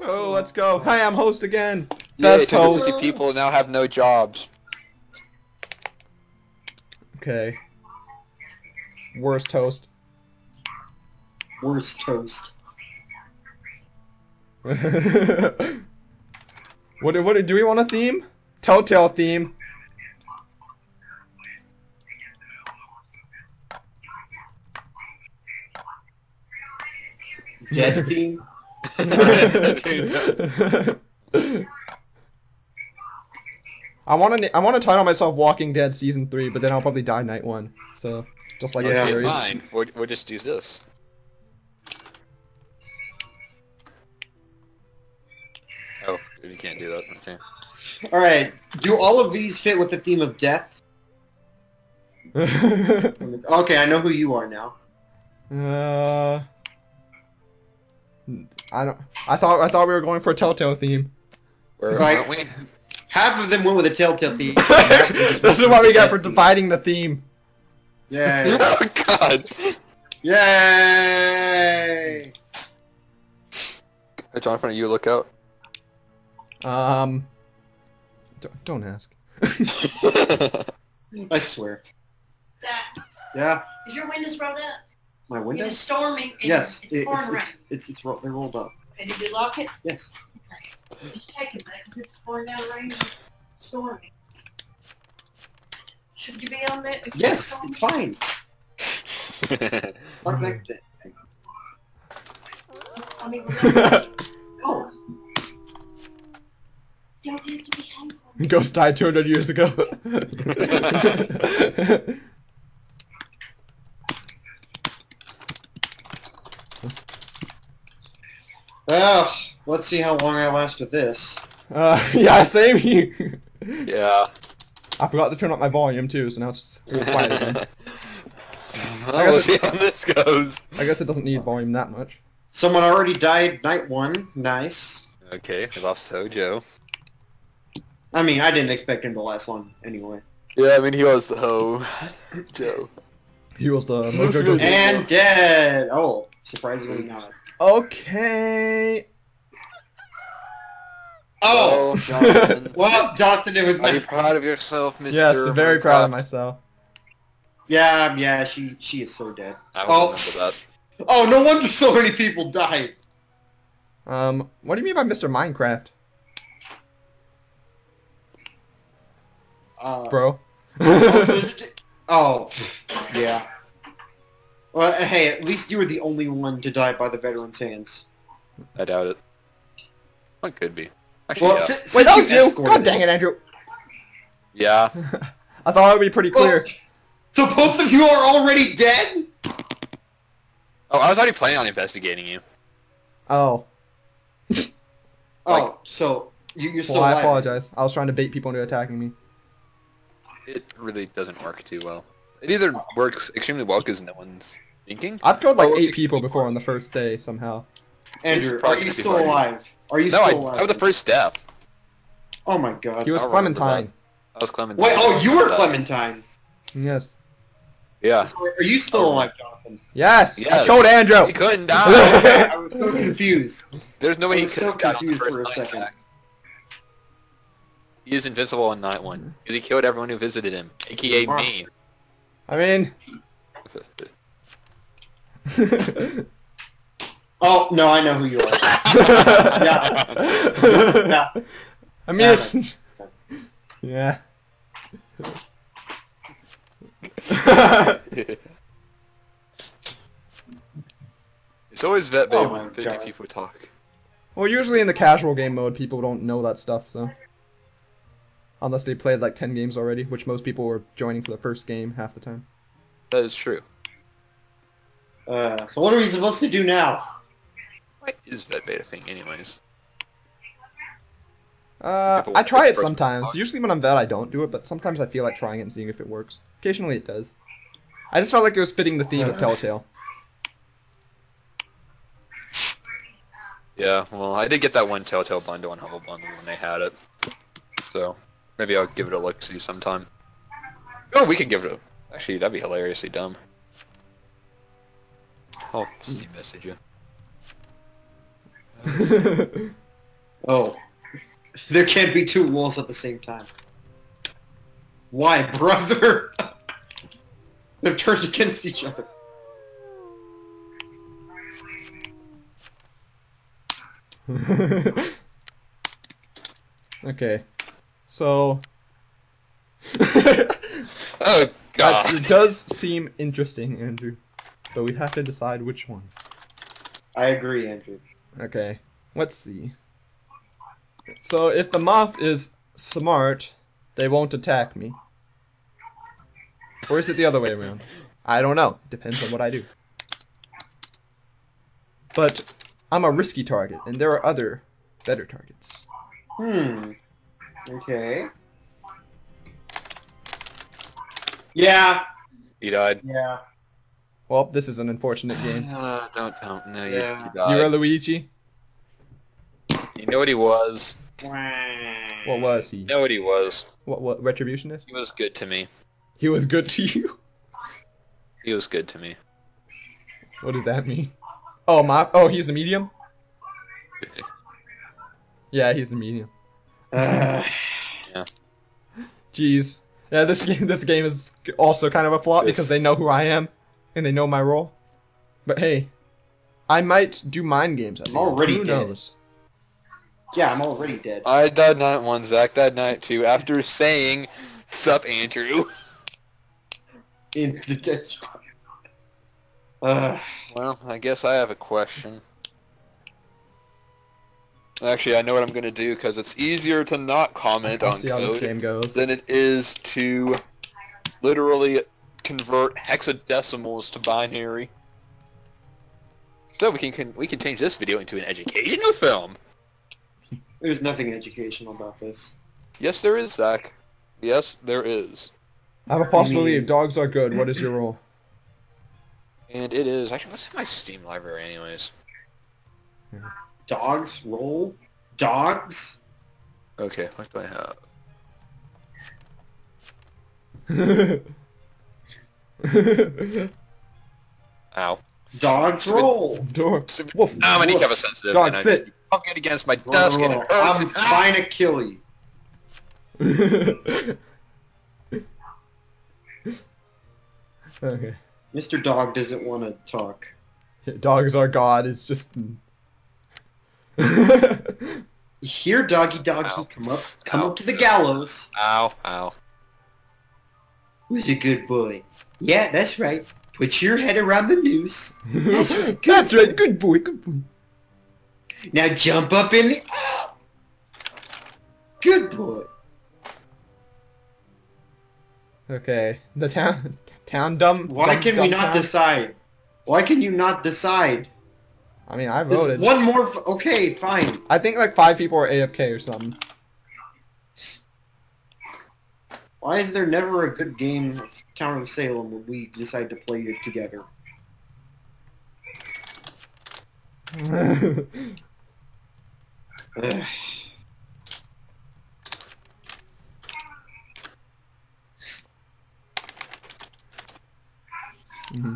Oh, let's go. Hi, I'm host again. Yay, Best 250 host. people now have no jobs. Okay. Worst host. Worst toast. what do, what do, do we want a theme? Telltale theme. Dead theme. I want to I want to title myself Walking Dead season 3, but then I'll probably die night 1. So, just like Yeah. a series. fine. We'll, we'll just do this. Oh, you can't do that. Okay. All right. Do all of these fit with the theme of death? Okay, I know who you are now. uh I don't I thought I thought we were going for a Telltale theme. Where Right. we? Half of them went with a telltale theme. this is what we got for dividing the theme. Yay! oh God. Yay! Hey, Jonathan, are you a lookout? Um don't, don't ask. I swear. That Yeah, is your windows rolled up. My It window. is storming. And Yes, it's it, pouring it's, around. it's it's it's they're rolled up. And did you lock it? Yes. I'm just taking that because it's pouring down rain and storming. Should you be on that? Yes, it's fine. Fuck that thing. I mean, we're Oh, don't have to be thankful. Ghost died 200 years ago. well, let's see how long I last with this. uh, yeah, same here. yeah. I forgot to turn up my volume too, so now it's quiet again. Well, I guess we'll see how this goes. I guess it doesn't need volume that much. Someone already died night one. Nice. Okay, I lost Hojo. I mean, I didn't expect him to last long anyway. Yeah, I mean he was the hoe. Joe. He was the Mojo Mojo And dead. Oh, surprisingly not. Okay. Oh, Jonathan. well, Jonathan, it was Are you proud of yourself, Mr. Yes, very proud of myself. Yeah, yeah, she she is so dead. I Oh. don't remember that. Oh, no wonder so many people died. Um, what do you mean by Mr. Minecraft, Uh, bro? oh, oh, yeah. Well, uh, hey, at least you were the only one to die by the veteran's hands. I doubt it. What could be? Actually, Well, yeah. si- since Wait, that was you! escorted God dang it, Andrew! yeah. I thought it would be pretty clear. Oh, so both of you are already dead? Oh, I was already planning on investigating you. Oh, Oh, so you, you're still well, I apologize. I was trying to bait people into attacking me. It really doesn't work too well. It either works extremely well because no one's thinking. I've killed like eight people before on the first day somehow. Andrew, are you still hard. alive? Are you No, still I, alive? I was the first death. Oh my god. He was I'll Clementine. I was Clementine. Wait, oh, you were Clementine. Yes. Yeah. So are you still Oh. alive, Jonathan? Yes. I Yes. killed Andrew. He couldn't die. I was so confused. There's no way I he was could so on the confused first for a second. attack. He is invincible on night one because he killed everyone who visited him, aka me. I mean. Oh no, I know who you are. yeah. yeah. I mean, Yeah, it's- yeah. it's always vet Oh babe my when 50 God. people talk. well, usually in the casual game mode, people don't know that stuff, so. Unless they played like 10 games already, which most people were joining for the first game half the time. That is true. Uh, so what are we supposed to do now? What is vet beta thing anyways? Uh, I try it sometimes. box. Usually when I'm vet, I don't do it, but sometimes I feel like trying it and seeing if it works. Occasionally it does. I just felt like it was fitting the theme of Telltale. Yeah, well, I did get that one Telltale bundle and Humble bundle when they had it. So, maybe I'll give it a look-see sometime. Oh, we could give it a... Actually, that'd be hilariously dumb. Oh, see hmm. message you. Oh. There can't be two walls at the same time. Why, brother? They're turned against each other. okay. So. Oh god. That's- it does seem interesting, Andrew. But we have to decide which one. I agree, Andrew. Okay. Let's see. So if the moth is smart, they won't attack me. Or is it the other way around? I don't know. Depends on what I do. But I'm a risky target, and there are other better targets. Hmm. Okay. Yeah. He died. Yeah. Well, this is an unfortunate game. Uh, don't don't no you, Yeah. you died. You're a Luigi? You know what he was. What was he? You know what he was. What what retributionist? He was good to me. He was good to you? He was good to me. What does that mean? Oh my oh he's the medium? Yeah, he's the medium. Uh, Jeez. Yeah, this game this game is also kind of a flop because they know who I am and they know my role. But hey, I might do mind games I'm already Who dead. knows? yeah, I'm already dead. I died night one, Zach died night two after saying Sup Andrew. In the dead. Uh, Well, I guess I have a question. Actually, I know what I'm gonna do because it's easier to not comment I'll on see how this code game goes. than it is to literally convert hexadecimals to binary. So we can, can we can change this video into an educational film. there's nothing educational about this. Yes, there is, Zach. Yes, there is. I have a possibility mean- if dogs are good, what is your role? And it is. Actually, what's in my Steam library anyways? Dogs roll? Dogs? Okay, what do I have? Ow. Dogs roll! Door. Woof. Ah, my Woof. kneecap is sensitive. Dog, and I sit. just bump it against my Roll, desk and it hurts. I'm and- fine to kill you. okay. Mr. Dog doesn't want to talk. Dogs are god is just. Here, doggy doggy, Ow. come up, come Ow. up to the gallows. Ow, ow. Who's a good boy? Yeah, that's right. Put your head around the noose. That's right. Good. That's right. Good boy. Good boy. Now jump up in the. Oh! Good boy. Okay. The town. Town dumb. Why dumb- can we not town. decide? Why can you not decide? I mean, I There's voted. one more. F- okay, fine. I think like five people are AFK or something. Why is there never a good game of Town of Salem when we decide to play it together? Ugh. Mm-hmm.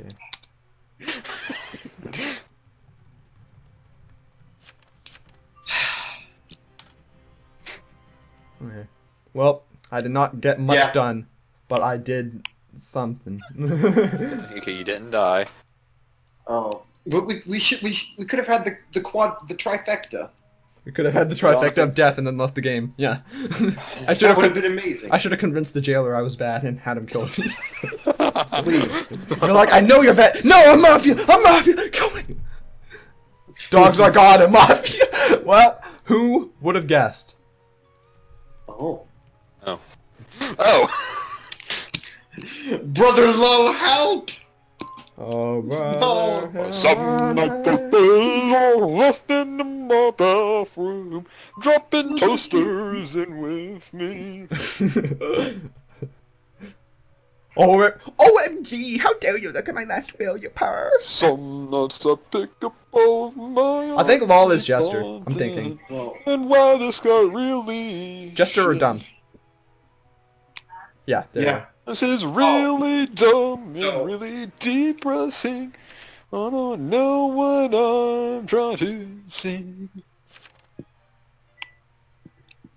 Okay. Okay. Well, I did not get much Yeah. done, but I did something. Okay, you didn't die. Oh, but we we should we sh- we could have had the the quad the trifecta. we could have had the trifecta of death and then left the game. Yeah. I should That have. would have been amazing. I should have convinced the jailer I was bad and had him killed me. Please. You're like, I know you're bad. No, I'm mafia. I'm mafia. Kill me. Dogs are god and mafia. Well, who would have guessed? Oh, Oh. Oh! brother, low help! Oh, No. brother. Some night the fellow left in my bathroom, dropping toasters in with me. oh, OMG! How dare you look at my last will, you perv! Some nights I pick up all my I think Lol is Jester. I'm thinking. Well, And why this guy really Jester or dumb? Yeah. There. yeah. This is really oh. dumb No. and really depressing. I don't know what I'm trying to sing.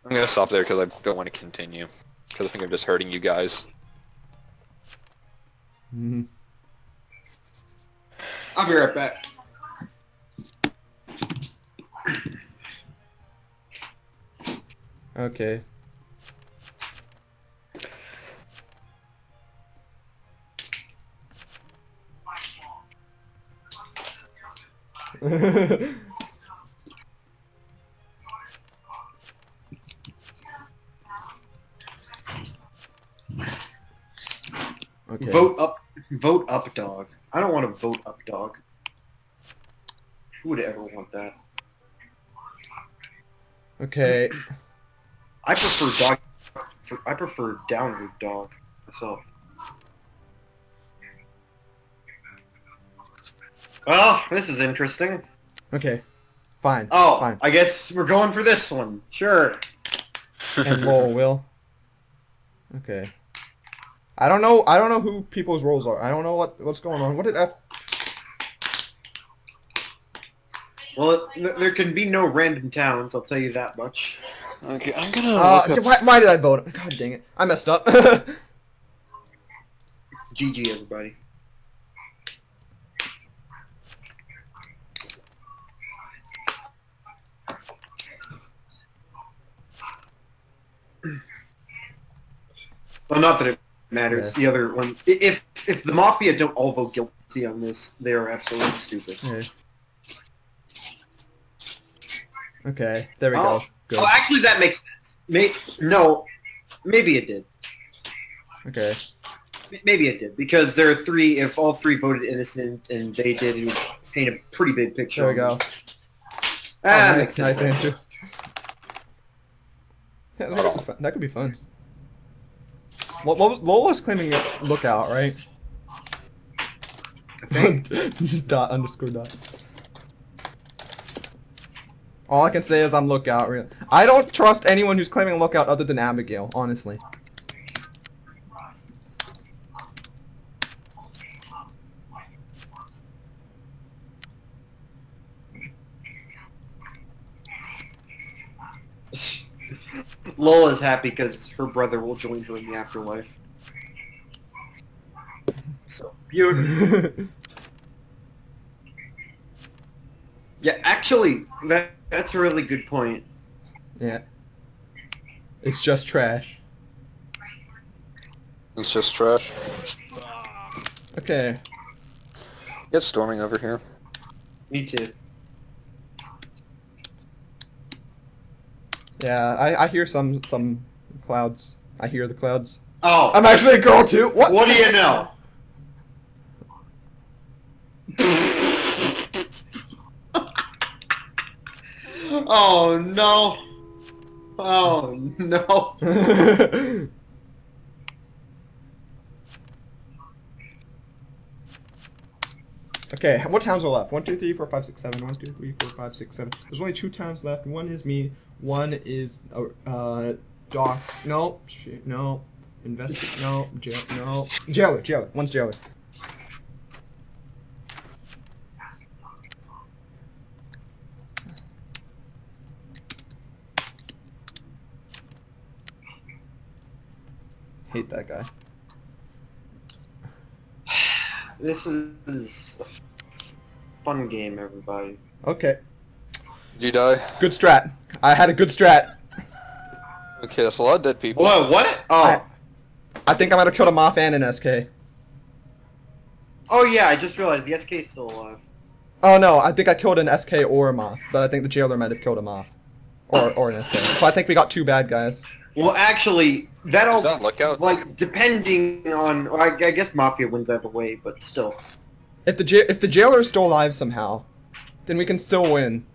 I'm gonna stop there because I don't want to continue. Because I think I'm just hurting you guys. Mhm. I'll be right back. Okay. okay. Vote up, vote up, dog. I don't want to vote up, dog. Who would ever want that? Okay. I prefer dog. I prefer downward dog myself. Well, oh, this is interesting. Okay. Fine. Oh, Fine. I guess we're going for this one. Sure. and Lowell will. Okay. I don't know. I don't know who people's roles are. I don't know what what's going on. What did F? Well, th- there can be no random towns. I'll tell you that much. Okay, I'm gonna Uh, up... why, why did I vote? God dang it! I messed up. GG, everybody. Well, not that it matters. Yeah. The other one, if if the mafia don't all vote guilty on this, they are absolutely stupid. Yeah. Okay. There we Oh. go. Good. Oh, actually, that makes sense. May- no, maybe it did. Okay. Maybe it did because there are three. If all three voted innocent and they did, it would paint a pretty big picture. There we go. Oh, Ah, nice, makes nice. Andrew. Yeah, that, could that could be fun. What, what was Lola was claiming lookout, right? I think. Just dot underscore dot. All I can say is I'm lookout. Really. I don't trust anyone who's claiming lookout other than Abigail, honestly. Lola's happy because her brother will join her in the afterlife. So beautiful. Yeah, actually, that that's a really good point. yeah. It's just trash. It's just trash. Okay. Get storming over here. Me too. Yeah, I, I hear some some clouds. I hear the clouds. Oh, I'm actually a girl too. What? what do you know? oh no! Oh no! okay, what towns are left? One, two, three, four, five, six, seven. One, two, three, four, five, six, seven. There's only two towns left. One is me. One is uh, uh doc. No, shit, no. Invest. No, jail. No, jailer. Jailer. One's jailer. Hate that guy. This is a fun game, everybody. Okay, Did you die? good strat. I had a good strat. Okay, that's a lot of dead people. What? What? Oh, I, I think I might have killed a Moth and an SK. oh yeah! I just realized the SK is still alive. Oh no, I think I killed an SK or a Moth, but I think the jailer might have killed a Moth. Or, or an SK. So I think we got two bad guys. Well, actually, that all Is that lookout? like depending on. Well, I, I guess Mafia wins either way, but still. If the if the jailer is still alive somehow, then we can still win.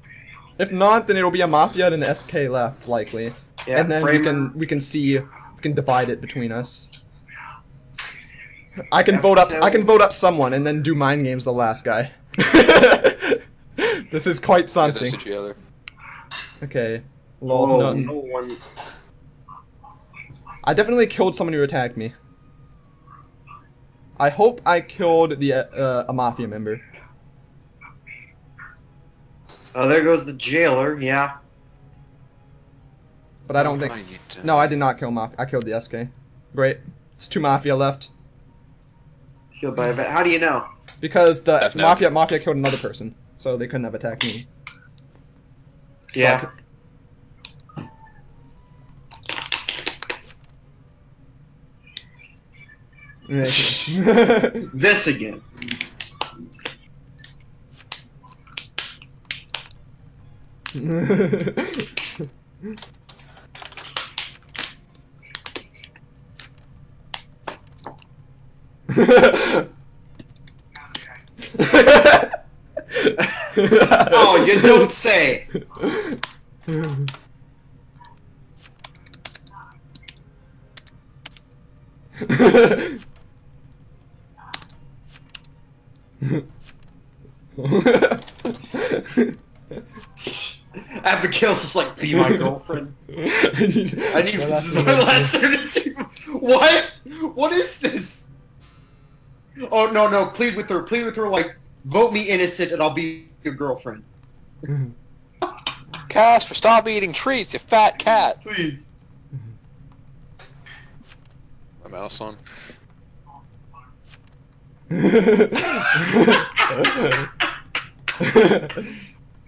If not, then it'll be a Mafia and an SK left, likely. Yeah, and then we can we can see we can divide it between us. I can vote up I can vote up someone and then do mind games the last guy. this is quite something. this. Okay. Lol, Oh, no- no one. I definitely killed someone who attacked me. I hope I killed the uh, a mafia member. Oh, there goes the jailer. Yeah. But I don't think. No, I did not kill mafia. I killed the SK. Great. It's two mafia left Killed by a vet. How do you know? because the That's no. mafia mafia killed another person, so they couldn't have attacked me. So Yeah. cou- Yeah. This again. Oh, you don't say. Abigail's just like, be my girlfriend. I need this is my last third achievement. What? What is this? Oh no no! Plead with her. Plead with her. Like, vote me innocent, and I'll be your girlfriend. Casper, stop eating treats, you fat cat. Please. My mouse on.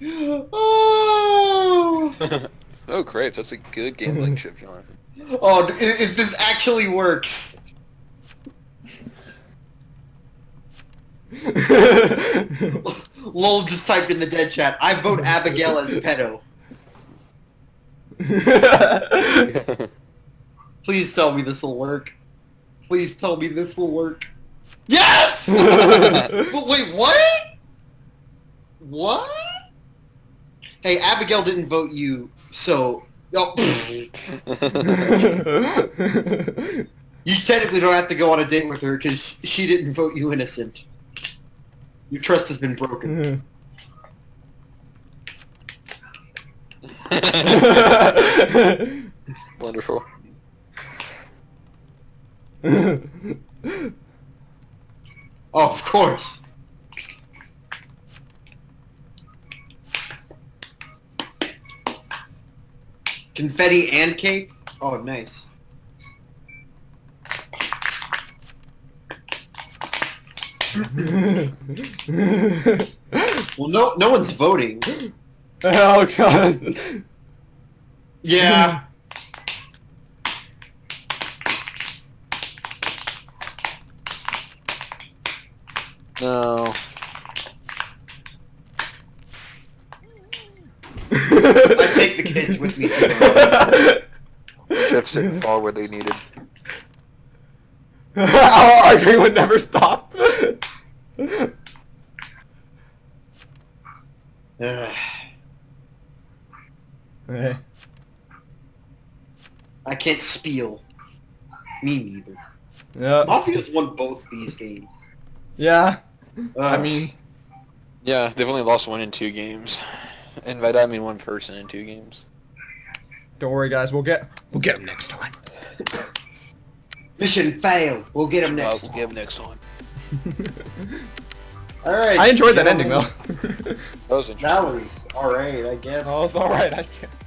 Oh. oh, great. That's a good gambling chip, Jonathan. Oh, if, if this actually works. Lol just typed in the dead chat. I vote Abigail as pedo. Please tell me this will work. Please tell me this will work. Yes! but wait, what? What? Hey, Abigail didn't vote you, so... Oh, you technically don't have to go on a date with her because she didn't vote you innocent. Your trust has been broken. Wonderful. Oh, of course. Confetti and cake? Oh, nice. Well, no, no one's voting. oh god. Yeah. No. I take the kids with me. Chips didn't fall where they needed. Oh, our arguing would never stop. Okay. I can't spiel. Me neither. Yeah. Mafia's won both these games. Yeah. I mean, Yeah, they've only lost one in two games. And by that I mean one person in two games. Don't worry, guys. We'll get we'll get them next time. mission failed. We'll get him next. We'll give next one. All right. I enjoyed that ending though. That was interesting. That was all right, I guess. oh, it's all right, I guess.